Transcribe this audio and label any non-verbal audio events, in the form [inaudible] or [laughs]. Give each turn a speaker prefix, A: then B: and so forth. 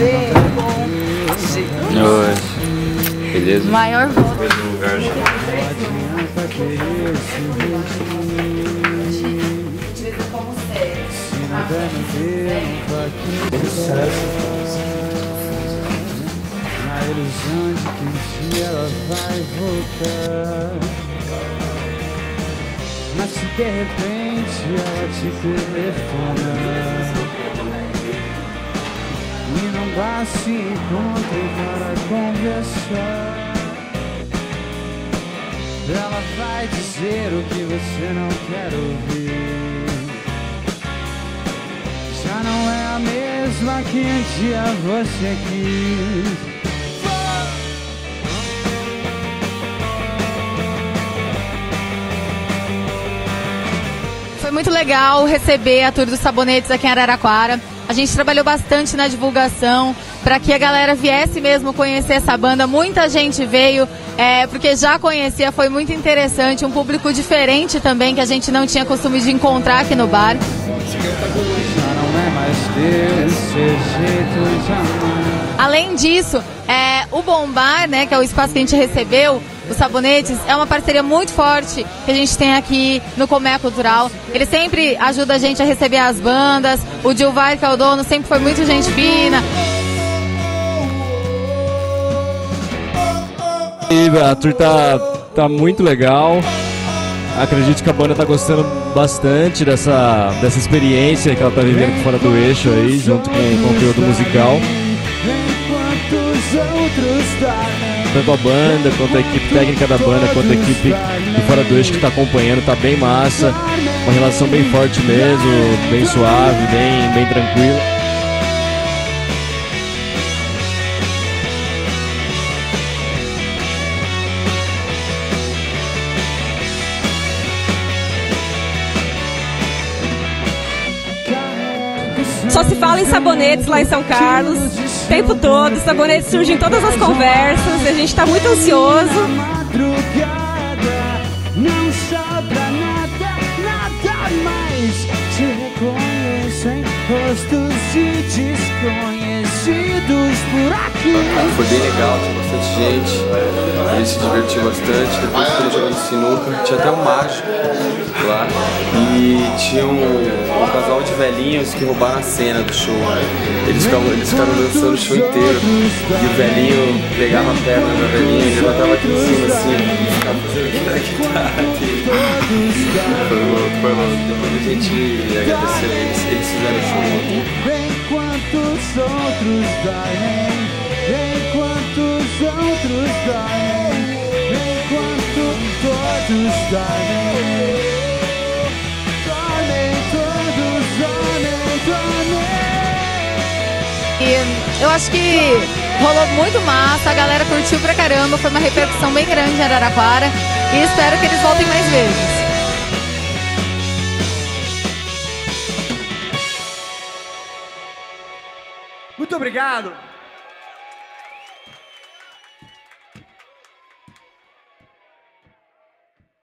A: Oi. Beleza?
B: Maior voto.
A: Mesmo lugar já.
C: Na ilusão de que um dia ela vai voltar. Mas se de repente ela te telefona E não dá se encontro para conversar. Ela vai dizer o que você não quer ouvir. Já não é a mesma que um dia você quis.
B: Foi muito legal receber a Tour dos Sabonetes aqui em Araraquara. A gente trabalhou bastante na divulgação para que a galera viesse mesmo conhecer essa banda. Muita gente veio é, porque já conhecia, foi muito interessante. Um público diferente também que a gente não tinha costume de encontrar aqui no bar. Além disso, é, o Bombar, né, que é o espaço que a gente recebeu, os sabonetes, é uma parceria muito forte que a gente tem aqui no Comé Cultural. Ele sempre ajuda a gente a receber as bandas. O Gilvar, que é o dono, sempre foi muito gente fina.
D: E a tour tá, tá muito legal. Acredito que a banda tá gostando bastante dessa, dessa experiência que ela tá vivendo fora do eixo aí, junto com, com o conteúdo musical. Tanto a banda, quanto a equipe técnica da banda, quanto a equipe do Fora do Eixo que tá acompanhando, tá bem massa. Uma relação bem forte mesmo, bem suave, bem, bem tranquila.
E: Só se fala em sabonetes lá em São Carlos, o tempo todo. Sabonetes surgem em todas as conversas a gente está muito ansioso.
C: rostos
F: Foi bem legal, tinha bastante gente, ele se divertiu bastante, depois ficou jogando sinuca, tinha até um mágico lá e tinha um, um casal de velhinhos que roubaram a cena do show. Eles ficavam, eles ficaram dançando o show inteiro e o velhinho pegava a perna da velhinha e levantava aqui em cima assim e ficava fazendo aqui na guitarra. [laughs] Foi louco, foi louco. Depois a gente agradeceu eles, eles fizeram o show louco.
C: Enquanto os outros dormem os outros dormem Enquanto todos dormem Dormem, todos dormem, dormem
B: E eu acho que rolou muito massa, a galera curtiu pra caramba, foi uma repercussão bem grande em Araraquara. E espero que eles voltem mais vezes.
C: Muito obrigado!